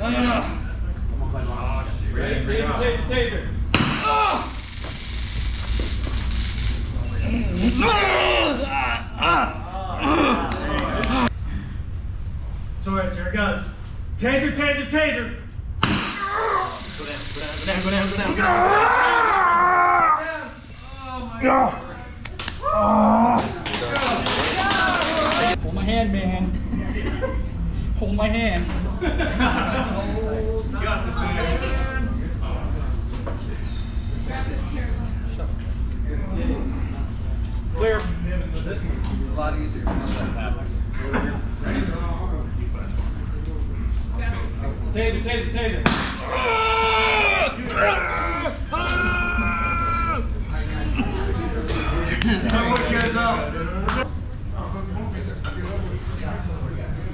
Taser, taser, taser. Torres, here it goes. Taser, taser, taser. Hold my hand, man. Hold my hand. Clear. It's a lot easier. Taser, taser, taser.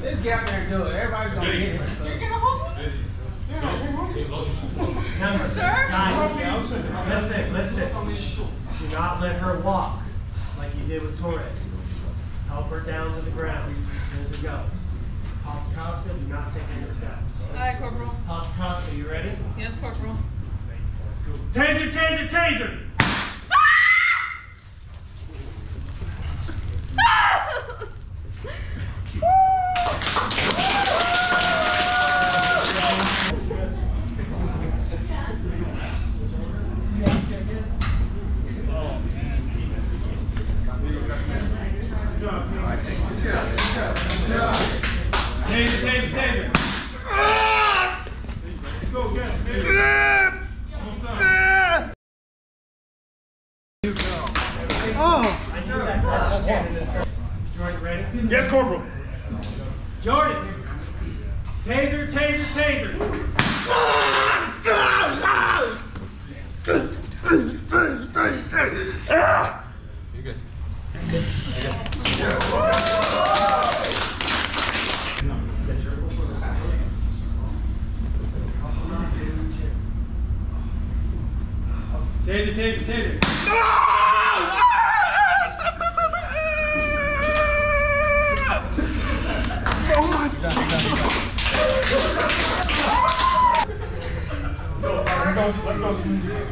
Just get out there and do it. Everybody's gonna get it. so- You're gonna hold me? Remember, Sure. guys, listen, listen. Do not let her walk like you did with Torres. Help her down to the ground as soon as it goes. Do not take any steps. Aye, Corporal. Pascasca, you ready? Yes, Corporal. Taser, taser! Taser, Yes, Corporal. Jordan! Taser, taser, taser! Taser, taser, taser.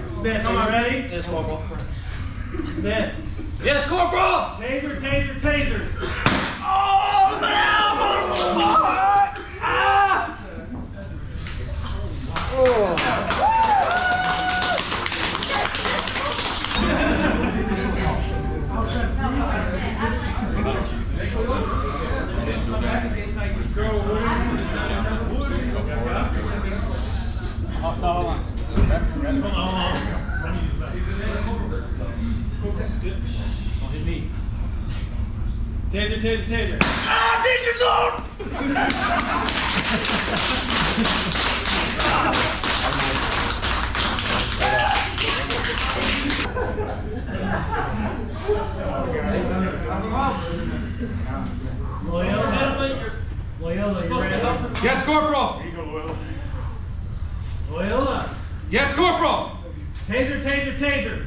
Smith, are you ready? Yes, Corporal. Smith. Yes, Corporal! Taser, taser, taser! Oh, no, hold on. Don't hit me. Taser, taser, taser. Loyola. Loyola, you ready? Yes, Corporal! Loyola. Yes, Corporal! Taser, taser, taser!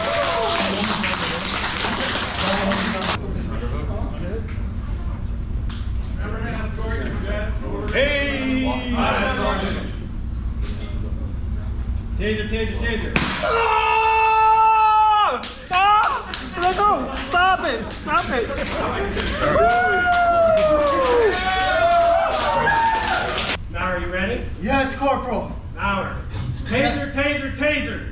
Hey! Taser, taser, taser. Now, are you ready? Yes, Corporal. Now, taser, taser, taser!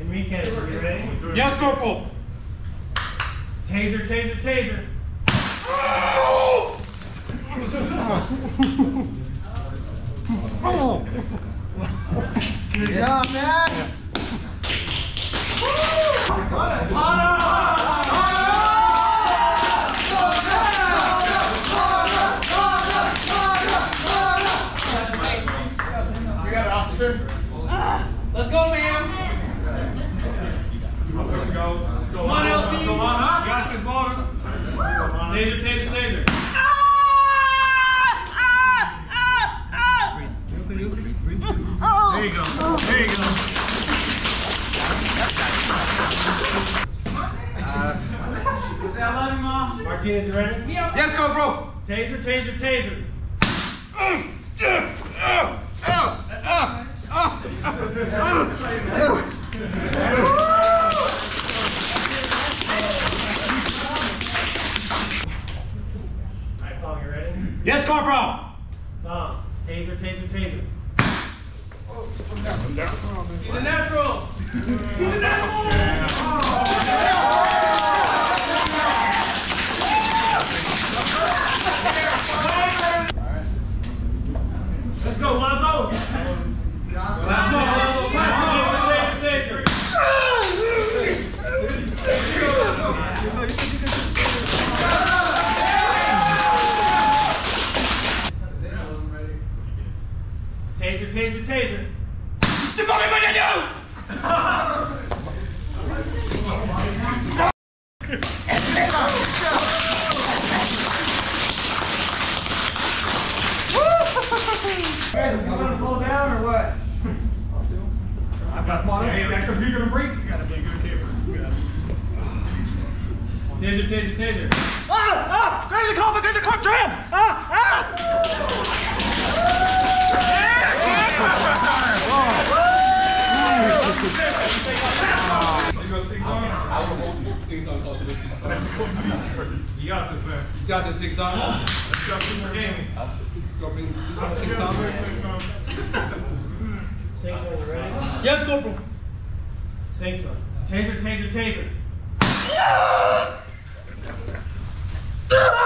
Enriquez, are you ready? Yes, Corporal. Taser, taser, taser! Oh! Good job, man. You got an officer? Let's go, ma'am. Let's go. Let's go. Come on, LT. Let's go, Lana. Got this, Lana. Taser, taser, taser. Ah! Ah! Ah! There you go. There you go. Say I love you, mom. Martinez, you ready? Yes, go, bro. Taser, taser, taser. Alright, Fong, you ready? Yes, Corporal. Fong, taser, taser, taser. He's a natural. Let's Taser, taser, taser. Guys, is he gonna fall down or what? I've got small enough. Hey, that computer gonna break. You gotta be a good keeper. Taser, taser, taser. Ah! Ah! Grab the car! Grab the car! Tram! Got this sing song? Let's go, Super Gaming. Let's go bring sing song. Six on. Sing song, you ready? Yes, Corporal. Sing song. Taser, taser, taser. Okay. My God.